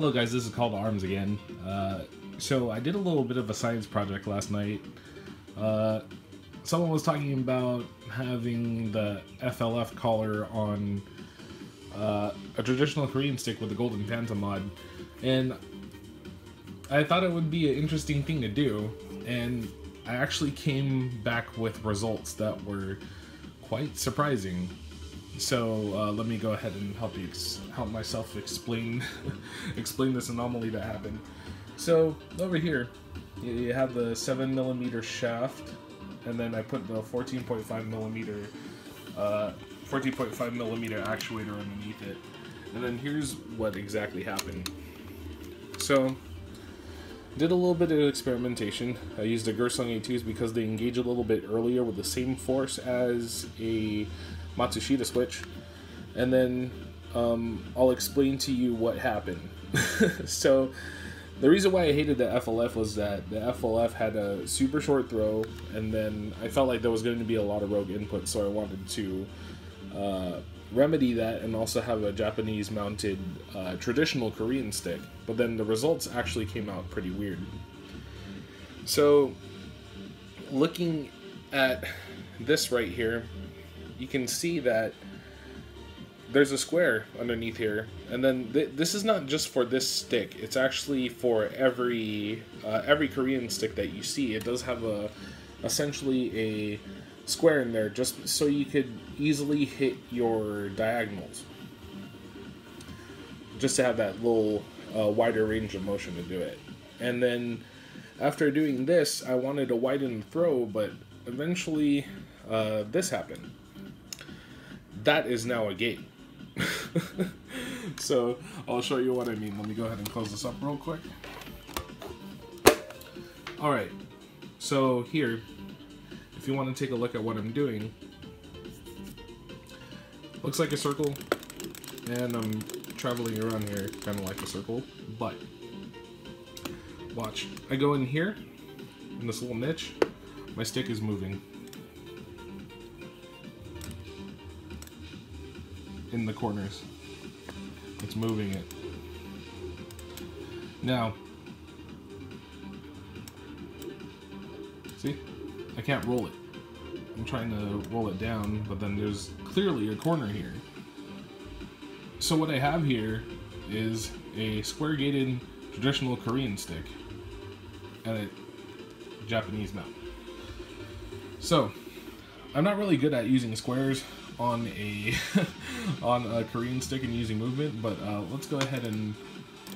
Hello guys, this is Call to Arms again. Uh, so I did a little bit of a science project last night. Uh, someone was talking about having the FLF collar on uh, a traditional Korean stick with the Golden Fanta mod, and I thought it would be an interesting thing to do, and I actually came back with results that were quite surprising. So uh, let me go ahead and help you help myself explain explain this anomaly that happened. So over here, you have the seven millimeter shaft, and then I put the 14.5 millimeter uh, 14.5 millimeter actuator underneath it. And then here's what exactly happened. So did a little bit of experimentation. I used the Gersung A2s because they engage a little bit earlier with the same force as a Matsushita switch. And then um, I'll explain to you what happened. so the reason why I hated the FLF was that the FLF had a super short throw, and then I felt like there was going to be a lot of rogue input, so I wanted to uh, remedy that and also have a Japanese mounted uh, traditional Korean stick. But then the results actually came out pretty weird. So, looking at this right here, you can see that there's a square underneath here, and then th this is not just for this stick. It's actually for every uh, every Korean stick that you see. It does have a essentially a square in there just so you could easily hit your diagonals. Just to have that little uh, wider range of motion to do it. And then after doing this, I wanted to widen the throw, but eventually uh, this happened. That is now a gate. so I'll show you what I mean. Let me go ahead and close this up real quick. Alright, so here if you want to take a look at what I'm doing, looks like a circle, and I'm traveling around here kind of like a circle, but watch. I go in here, in this little niche, my stick is moving. In the corners. It's moving it. Now, see? I can't roll it. I'm trying to roll it down, but then there's clearly a corner here. So what I have here is a square-gated traditional Korean stick and a Japanese mount. So, I'm not really good at using squares on a on a Korean stick and using movement, but uh, let's go ahead and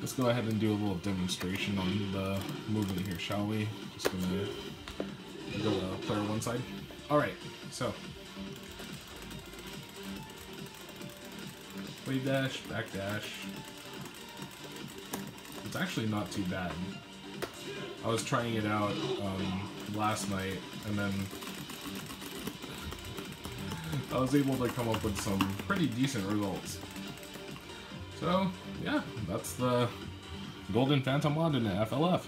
let's go ahead and do a little demonstration on the movement here, shall we? Just gonna go uh, player one side. Alright, so. Wave dash, back dash. It's actually not too bad. I was trying it out um, last night, and then I was able to come up with some pretty decent results. So, yeah, that's the Golden Fanta mod in the FLF.